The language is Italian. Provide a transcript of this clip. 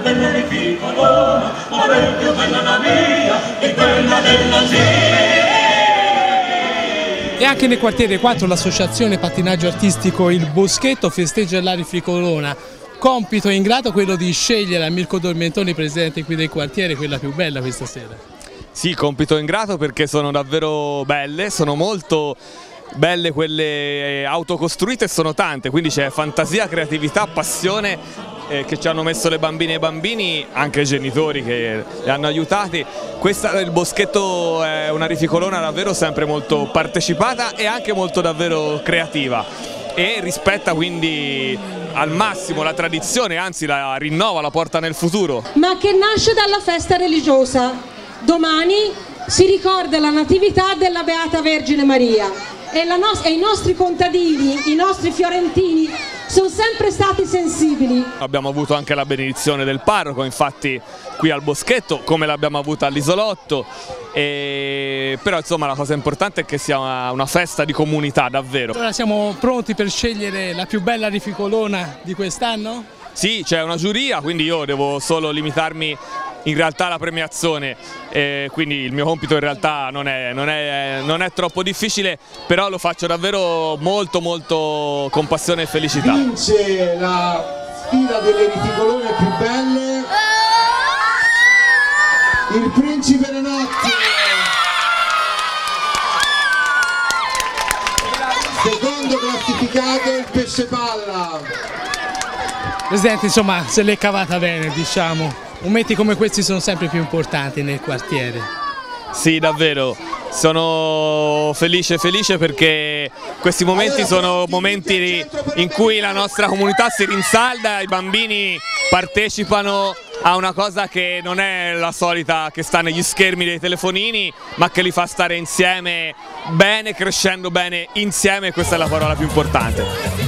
bella rificolona, ma ben più bella la mia di quella della E anche nel quartiere 4 l'associazione pattinaggio artistico Il Boschetto festeggia la rificolona. Compito ingrato quello di scegliere a Mirko Dormentoni presente qui del quartiere quella più bella questa sera. Sì, compito ingrato perché sono davvero belle, sono molto belle quelle autocostruite e sono tante, quindi c'è fantasia, creatività, passione eh, che ci hanno messo le bambine e i bambini, anche i genitori che li hanno aiutati. Questa del Boschetto è una rificolona davvero sempre molto partecipata e anche molto davvero creativa e rispetta quindi al massimo la tradizione, anzi la rinnova, la porta nel futuro. Ma che nasce dalla festa religiosa. Domani si ricorda la natività della Beata Vergine Maria e, e i nostri contadini, i nostri fiorentini sono sempre stati sensibili. Abbiamo avuto anche la benedizione del parroco, infatti qui al Boschetto, come l'abbiamo avuta all'Isolotto, e... però insomma la cosa importante è che sia una, una festa di comunità davvero. Allora siamo pronti per scegliere la più bella rificolona di quest'anno? Sì, c'è una giuria, quindi io devo solo limitarmi in realtà la premiazione, eh, quindi il mio compito in realtà non è, non, è, non è, troppo difficile, però lo faccio davvero molto molto con passione e felicità. Vince la sfida delle riticolone più belle, il Principe Renotti. Secondo classificato il pesce palla. Presidente, insomma, se l'è cavata bene, diciamo. Momenti come questi sono sempre più importanti nel quartiere. Sì, davvero. Sono felice, felice perché questi momenti sono momenti in cui la nostra comunità si rinsalda, i bambini partecipano a una cosa che non è la solita che sta negli schermi dei telefonini, ma che li fa stare insieme bene, crescendo bene insieme, questa è la parola più importante.